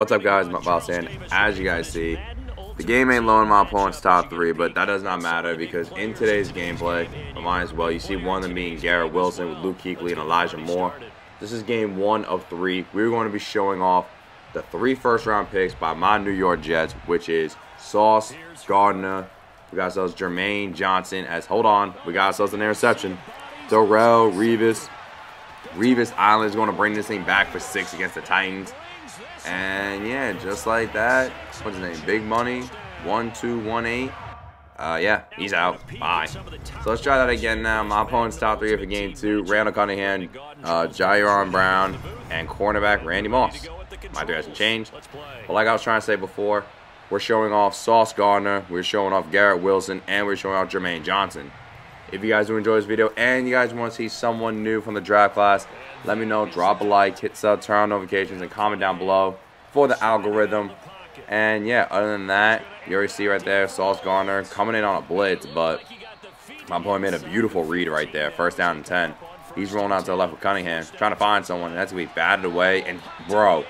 What's up guys, my boss and as you guys see, the game ain't low in my opponent's top three, but that does not matter because in today's gameplay, I might as well, you see one of them being Garrett Wilson with Luke Kuechly and Elijah Moore. This is game one of three. We're going to be showing off the three first round picks by my New York Jets, which is Sauce Gardner. We got ourselves Jermaine Johnson as, hold on, we got ourselves an interception. Darrelle Revis. Revis Island is going to bring this thing back for six against the Titans. And yeah, just like that, what's his name? Big Money, one two one eight. Uh, yeah, he's out. Bye. So let's try that again now. My opponent's top three for game two: Randall Cunningham, uh, Jaron Brown, and cornerback Randy Moss. My three hasn't changed. But like I was trying to say before, we're showing off Sauce Gardner, we're showing off Garrett Wilson, and we're showing off Jermaine Johnson. If you guys do enjoy this video and you guys want to see someone new from the draft class, let me know. Drop a like, hit sub, turn on notifications, and comment down below for the algorithm. And yeah, other than that, you already see right there, Sauce Gardner coming in on a blitz, but my boy made a beautiful read right there. First down and 10. He's rolling out to the left with Cunningham, trying to find someone. and That's going to be batted away. And, bro,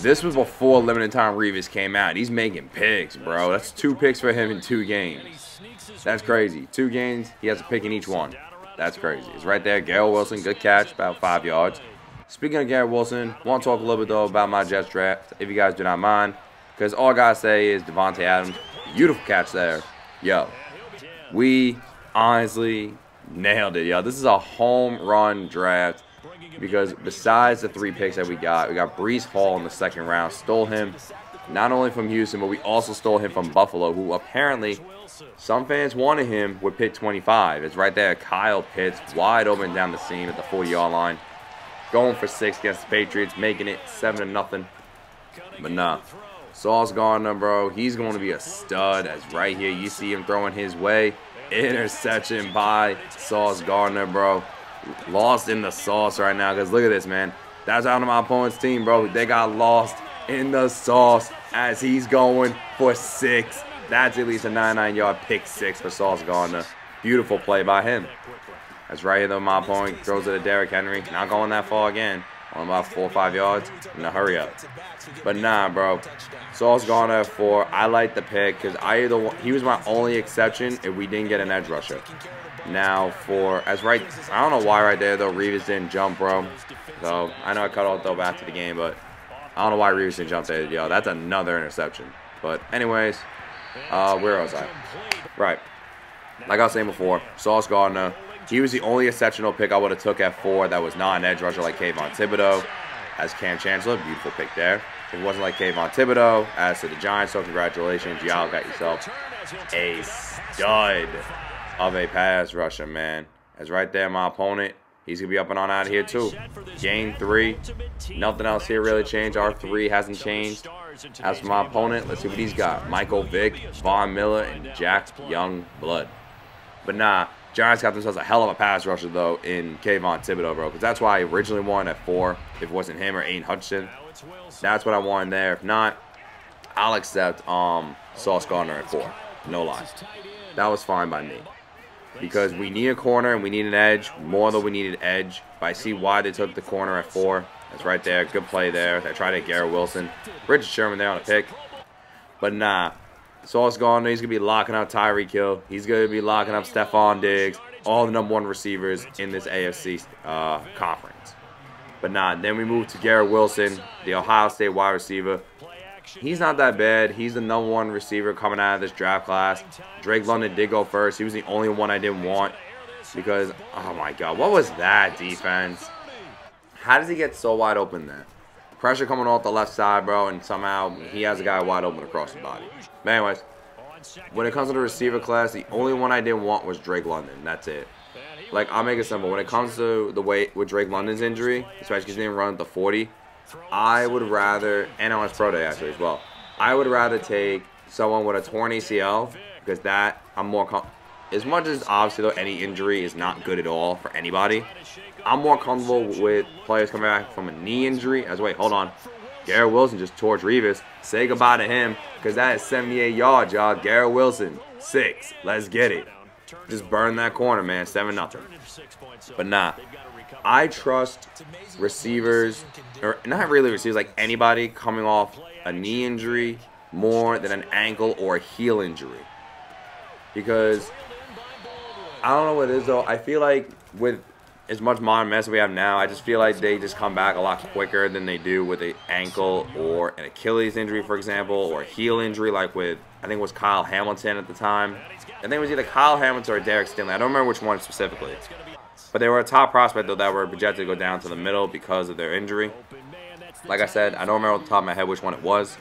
this was before limited time Revis came out. He's making picks, bro. That's two picks for him in two games. That's crazy. Two games, he has a pick in each one. That's crazy. It's right there. Garrett Wilson, good catch, about five yards. Speaking of Garrett Wilson, want to talk a little bit, though, about my Jets draft, if you guys do not mind. Because all I got to say is Davante Adams, beautiful catch there. Yo, we honestly nailed it, yo. This is a home run draft because besides the three picks that we got, we got Breece Hall in the second round, stole him not only from Houston, but we also stole him from Buffalo, who apparently some fans wanted him with pick 25. It's right there. Kyle Pitts wide open down the seam at the 40-yard line. Going for six against the Patriots, making it 7 to nothing. But nah. Sauce Gardner, bro, oh. he's going to be a stud as right here you see him throwing his way. Interception by Sauce Gardner, bro. Oh. Lost in the sauce right now because look at this, man. That's out of my opponent's team, bro. They got lost in the sauce as he's going for six. That's at least a 99-yard pick six for Sauce Gardner. Beautiful play by him. That's right here, though, my opponent throws it to Derrick Henry. Not going that far again. On about four or five yards. Now hurry up. But nah, bro. Sauce Gardner at four. I like the pick because I either he was my only exception if we didn't get an edge rusher. Now for as right, I don't know why right there though Revis didn't jump, bro. So I know I cut off though after the game, but I don't know why Revis didn't jump there. Yo, that's another interception. But anyways, uh, where was I? Right. Like I was saying before, Sauce Gardner, he was the only exceptional pick I would have took at four that was not an edge rusher like Kayvon Thibodeaux. As Kam Chancellor, beautiful pick there. If it wasn't like Kayvon Thibodeaux, as to the Giants, so congratulations. Y'all got yourself a stud of a pass rusher, man. As right there, my opponent, he's going to be up and on out of here too. Game three. Nothing else here really changed. R3 hasn't changed. As for my opponent, let's see what he's got. Michael Vick, Von Miller, and Jack Young Blood. But nah, Giants got themselves a hell of a pass rusher, though, in Kayvon Thibodeaux, bro. Because that's why I originally wanted at four. If it wasn't him or Aidan Hutchinson. That's what I wanted there. If not, I'll accept um, Sauce Gardner at four. No lie. That was fine by me. Because we need a corner and we need an edge. More than we needed edge. But I see why they took the corner at four. That's right there. Good play there. They tried to Garrett Wilson. Richard Sherman there on a pick. But nah. Sauce Gardner, he's going to be locking up Tyreek Hill. He's going to be locking up Stefon Diggs. All the number one receivers in this AFC uh, conference. But nah, then we move to Garrett Wilson, the Ohio State wide receiver. He's not that bad. He's the number one receiver coming out of this draft class. Drake London did go first. He was the only one I didn't want because, oh my God, what was that defense? How does he get so wide open there? Pressure coming off the left side, bro, and somehow he has a guy wide open across the body. But anyways, when it comes to the receiver class, the only one I didn't want was Drake London. That's it. Like, I'll make it simple. When it comes to the weight with Drake London's injury, especially because he didn't run the 40, I would rather, and on his pro day actually as well, I would rather take someone with a torn ACL because that I'm more as much as obviously though any injury is not good at all for anybody. I'm more comfortable with players coming back from a knee injury. As wait, hold on, Garrett Wilson just torched Revis. Say goodbye to him because that is 78 yards, y'all. Garrett Wilson, six. Let's get it. just burn that corner, man. 7 nothing. But nah. I trust receivers, or not really receivers, like anybody coming off a knee injury more than an ankle or a heel injury. Because I don't know what it is though. I feel like with as much modern mess we have now, I just feel like they just come back a lot quicker than they do with an ankle or an Achilles injury, for example, or a heel injury like with I think it was Kyle Hamilton at the time. I think it was either Kyle Hamilton or Derek Stingley. I don't remember which one specifically. But they were a top prospect though that were projected to go down to the middle because of their injury. Like I said, I don't remember off the top of my head which one it was.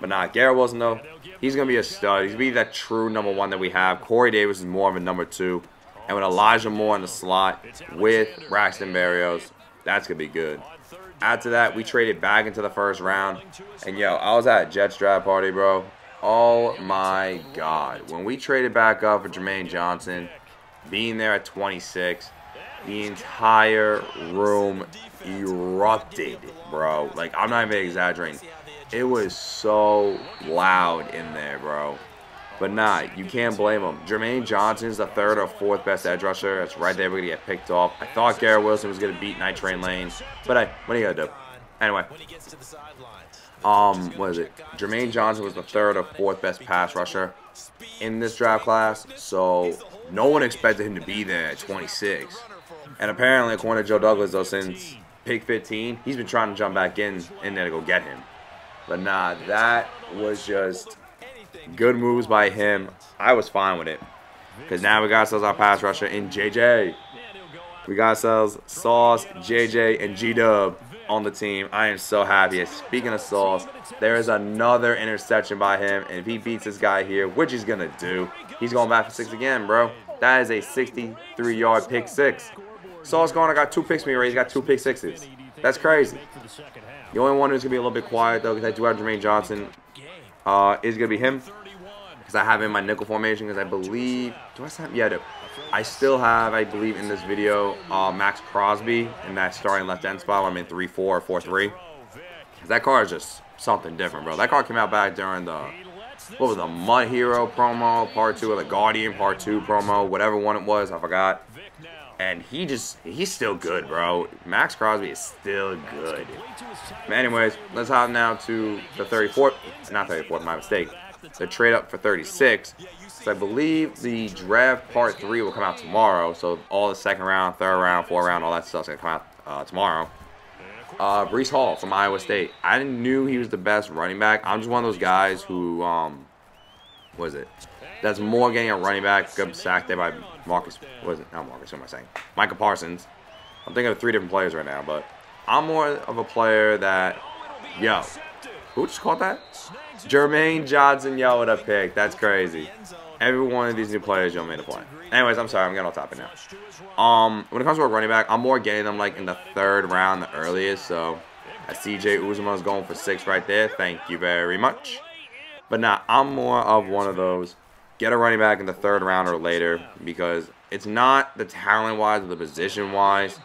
But nah, Garrett Wilson though, he's gonna be a stud. He's gonna be that true number one that we have. Corey Davis is more of a number two. And with Elijah Moore in the slot with Braxton Berrios, that's gonna be good. After that, we traded back into the first round. And yo, I was at Jets draft party, bro. Oh my god. When we traded back up for Jermaine Johnson, being there at 26, the entire room erupted, bro. Like, I'm not even exaggerating. It was so loud in there, bro. But nah, you can't blame him. Jermaine Johnson's the third or fourth best edge rusher. That's right there. We're going to get picked off. I thought Garrett Wilson was going to beat Night Train Lane. But hey, what are you going to do? Anyway. Um, what is it? Jermaine Johnson was the third or fourth best pass rusher in this draft class. So no one expected him to be there at 26. And apparently, according to Joe Douglas, though, since pick 15, he's been trying to jump back in in there to go get him. But nah, that was just good moves by him. I was fine with it. Because now we got ourselves our pass rusher in JJ. We got ourselves Sauce, JJ, and G-Dub on the team. I am so happy. Speaking of Sauce, there is another interception by him. And if he beats this guy here, which he's going to do, he's going back for six again, bro. That is a 63-yard pick six. Sauce going, I got two picks me already. He's got two pick sixes. That's crazy. The only one who's going to be a little bit quiet, though, because I do have Jermaine Johnson, uh, is going to be him. Because I have him in my nickel formation, because I believe... Do I have... Yeah, I do. I still have, I believe, in this video, uh, Maxx Crosby in that starting left end spot. I'm in 3-4 or 4-3. That car is just something different, bro. That car came out back during the... What was the Mud Hero promo, part two, or the Guardian part two promo, whatever one it was, I forgot. And he just, he's still good, bro. Maxx Crosby is still good. Anyways, let's hop now to the 34th, not 34th, my mistake. The trade up for 36. So I believe the draft part three will come out tomorrow. So all the second round, third round, fourth round, all that stuff's gonna come out uh, tomorrow. Uh, Breece Hall from Iowa State. I knew he was the best running back. I'm just one of those guys who, um, was it? That's more getting a running back. Good sack there by Marcus. Was it? Not Marcus. What am I saying? Micah Parsons. I'm thinking of three different players right now, but I'm more of a player that, yo, who just caught that? Jermaine Johnson, yo, what a pick. That's crazy. Every one of these new players, yo, made a play. Anyways, I'm sorry. I'm getting off topic now. Um, when it comes to a running back, I'm more getting them like in the third round, the earliest. So, CJ Uzomah is going for six right there. Thank you very much. But now, nah, I'm more of one of those get a running back in the third round or later because it's not the talent wise or the position wise.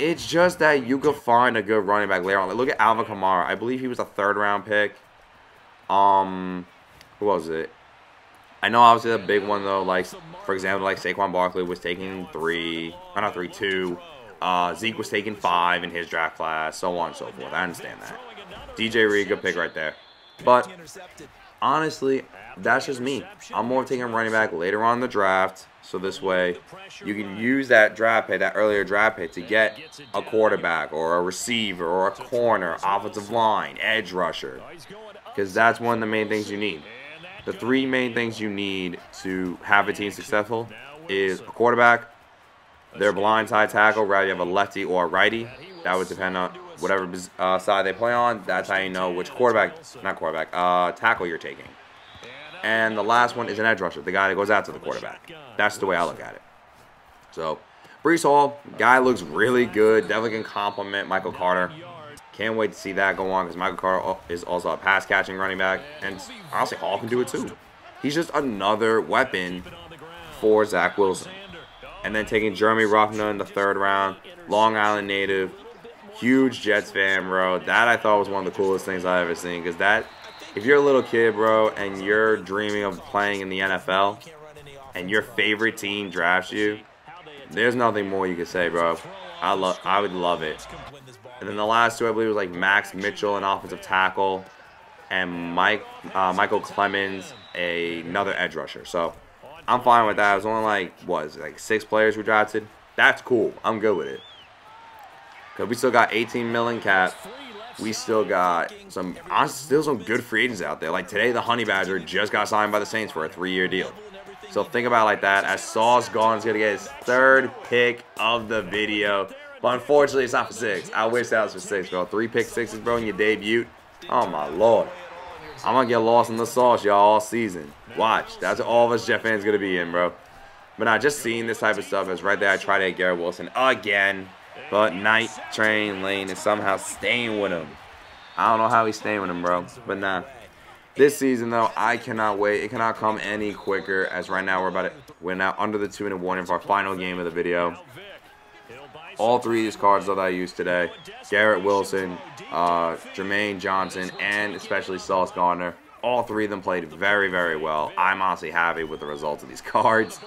It's just that you could find a good running back later on. Like, look at Alvin Kamara. I believe he was a third round pick. Um, who was it? I know obviously the big one though, like for example, like Saquon Barkley was taking three, not three, two. Uh, Zeke was taking five in his draft class, so on and so forth. I understand that. DJ Reed, good pick right there. But honestly, that's just me. I'm more taking running back later on the draft. So this way, you can use that draft pick, that earlier draft pick, to get a quarterback or a receiver or a corner, offensive line, edge rusher. Because that's one of the main things you need. The three main things you need to have a team successful is a quarterback, their blindside tackle, whether you have a lefty or a righty. That would depend on whatever uh, side they play on. That's how you know which quarterback, not quarterback, uh, tackle you're taking. And the last one is an edge rusher, the guy that goes out to the quarterback. That's the way I look at it. So, Breece Hall, guy looks really good. Definitely can compliment Michael Carter. Can't wait to see that go on because Michael Carter is also a pass catching running back. And honestly, Hall can do it too. He's just another weapon for Zach Wilson. And then taking Jeremy Ruckert in the third round, Long Island native, huge Jets fan, bro. That I thought was one of the coolest things I've ever seen because that if you're a little kid, bro, and you're dreaming of playing in the NFL, and your favorite team drafts you, there's nothing more you can say, bro. I love, I would love it. And then the last two, I believe, was like Max Mitchell, an offensive tackle, and Mike uh, Michael Clemons, a, another edge rusher. So I'm fine with that. It was only like was like six players who drafted. That's cool. I'm good with it. Cause we still got 18 million cap. We still got some, still some good free agents out there. Like today, the Honey Badger just got signed by the Saints for a three-year deal. So think about like that. As Sauce Gardner's gonna get his third pick of the video. But unfortunately, it's not for six. I wish that was for six, bro. Three pick sixes, bro, in your debut. Oh, my Lord. I'm going to get lost in the sauce, y'all, all season. Watch. That's all of us Jet fans going to be in, bro. But not just seeing this type of stuff is right there. I tried to get Garrett Wilson again. But Night Train Lane is somehow staying with him. I don't know how he's staying with him, bro. But nah. This season, though, I cannot wait. It cannot come any quicker. As right now, we're about to, we're now under the two-minute warning for our final game of the video all three of these cards that I used today, Garrett Wilson, uh, Jermaine Johnson, and especially Sauce Gardner, all three of them played very, very well. I'm honestly happy with the results of these cards.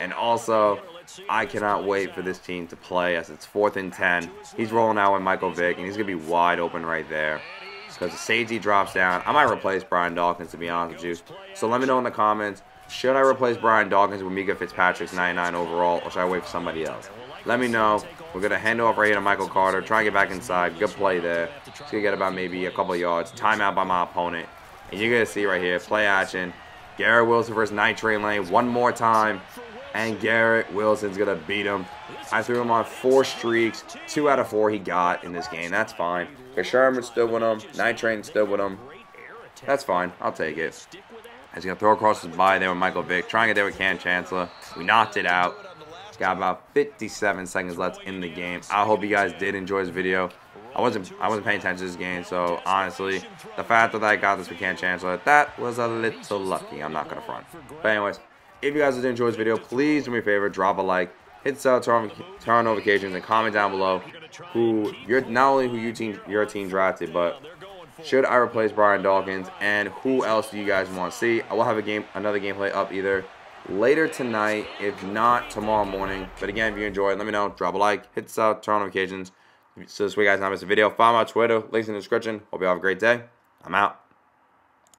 And also, I cannot wait for this team to play as it's 4th and 10. He's rolling out with Michael Vick, and he's going to be wide open right there. Because the safety drops down. I might replace Brian Dawkins, to be honest with you. So let me know in the comments, should I replace Brian Dawkins with Minkah Fitzpatrick's 99 overall, or should I wait for somebody else? Let me know. We're going to hand off right here to Michael Carter. Try and get back inside. Good play there. He's going to get about maybe a couple yards. Timeout by my opponent. And you're going to see right here, play action. Garrett Wilson versus Night Train Lane one more time. And Garrett Wilson's going to beat him. I threw him on four streaks. Two out of four he got in this game. That's fine. Because Sherman stood with him. Night Train still with him. That's fine. I'll take it. He's going to throw across his body there with Michael Vick. Trying to get there with Kam Chancellor. We knocked it out. Got about 57 seconds left in the game. I hope you guys did enjoy this video. I wasn't I wasn't paying attention to this game, so honestly, the fact that I got this we can't cancel that was a little lucky. I'm not gonna front. But anyways, if you guys did enjoy this video, please do me a favor, drop a like, hit the turn, turn notifications, and comment down below who you're not only who you team your team drafted, but should I replace Brian Dawkins and who else do you guys want to see? I will have a game another gameplay up either later tonight, if not tomorrow morning. But again, if you enjoyed, let me know. Drop a like, hit the turn on notifications. So this way, guys, not miss a video. Follow my Twitter, links in the description. Hope you all have a great day. I'm out.